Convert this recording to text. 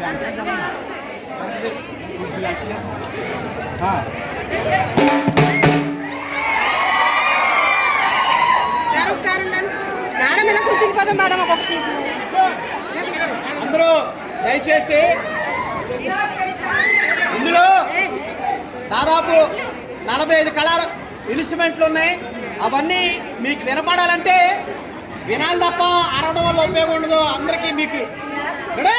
Madam అందరూ దయచేసి ఇందులో దాదాపు నలభై ఐదు కలర్ ఇన్స్ట్రుమెంట్లు ఉన్నాయి అవన్నీ మీకు వినపడాలంటే వినాలి తప్ప అరవడం వల్ల ఉపయోగం ఉండదు అందరికీ మీకు రెడీ?